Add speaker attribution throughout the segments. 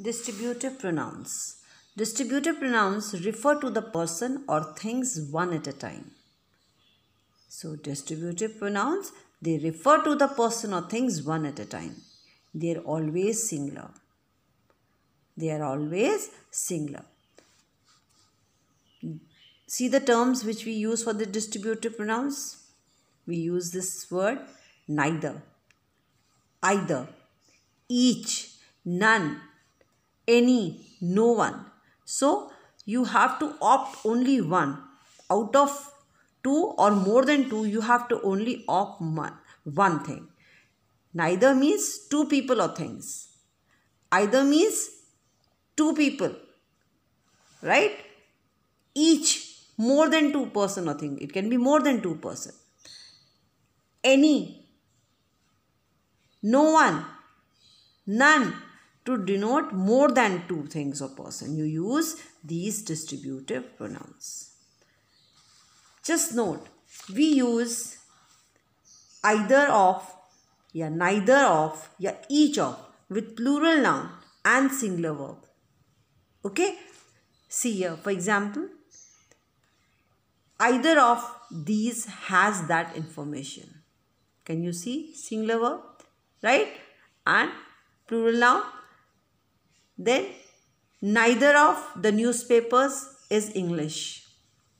Speaker 1: Distributive pronouns. Distributive pronouns refer to the person or things one at a time. So, distributive pronouns they refer to the person or things one at a time. They are always singular. They are always singular. See the terms which we use for the distributive pronouns? We use this word neither, either, each, none, any, no one. So you have to opt only one. Out of two or more than two, you have to only opt one one thing. Neither means two people or things. Either means two people. Right? Each more than two person or thing. It can be more than two person. Any. No one. None to denote more than two things or person. You use these distributive pronouns. Just note, we use either of, yeah, neither of, yeah, each of with plural noun and singular verb. Okay? See here, for example, either of these has that information. Can you see singular verb? Right? And plural noun then neither of the newspapers is English.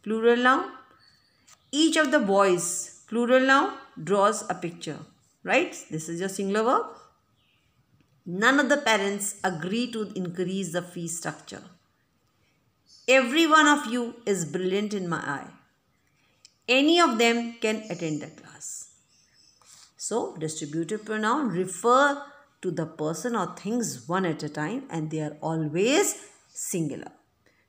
Speaker 1: Plural noun. Each of the boys, plural noun, draws a picture. Right? This is your singular verb. None of the parents agree to increase the fee structure. Every one of you is brilliant in my eye. Any of them can attend the class. So, distributive pronoun refer to the person or things one at a time and they are always singular.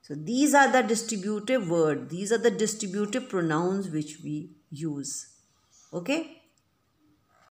Speaker 1: So these are the distributive word. These are the distributive pronouns which we use. Okay.